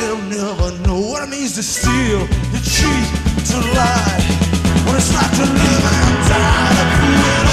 they'll never know what it means to steal, to cheat, to lie. When it's not to live and die,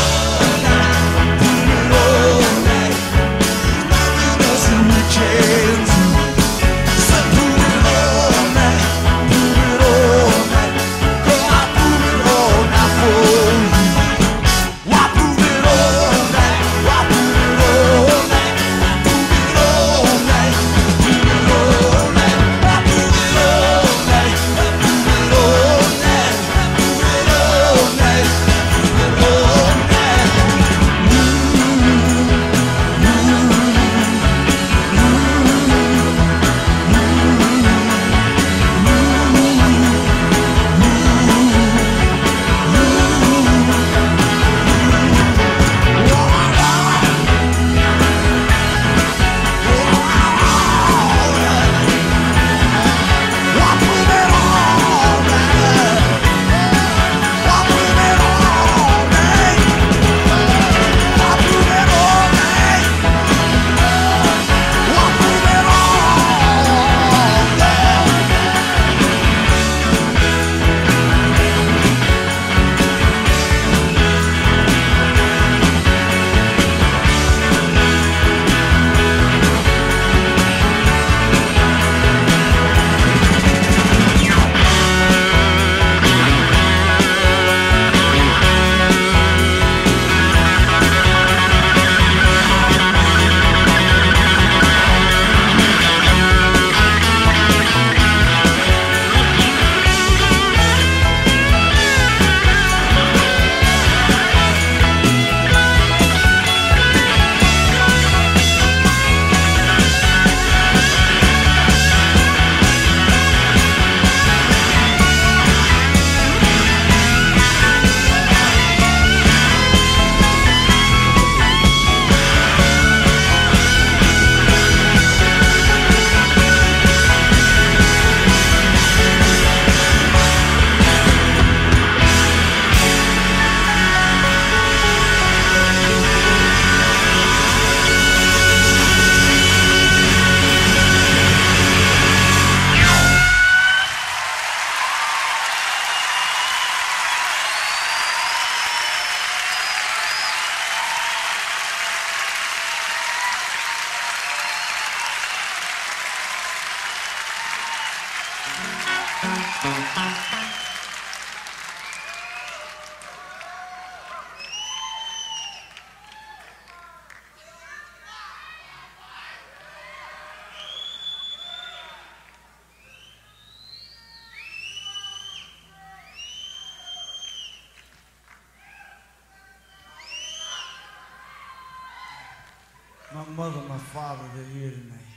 My mother, my father, they're here tonight.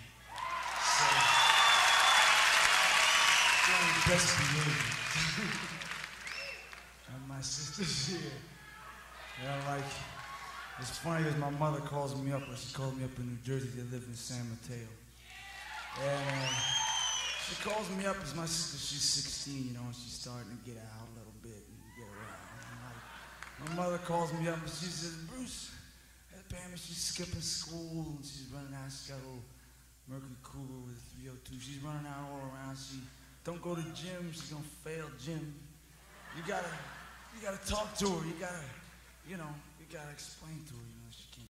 So, doing best behavior. and my sister's here. Like, it's funny because my mother calls me up, or she called me up in New Jersey. They live in San Mateo. And uh, she calls me up as my sister, she's 16, you know, and she's starting to get out a little bit and get around. And like, my mother calls me up and she says, Bruce, skipping school and she's running out. Got a Mercury Cougar with 302. She's running out all around. She don't go to gym. She's gonna fail gym. You gotta, you gotta talk to her. You gotta, you know, you gotta explain to her. You know, she can't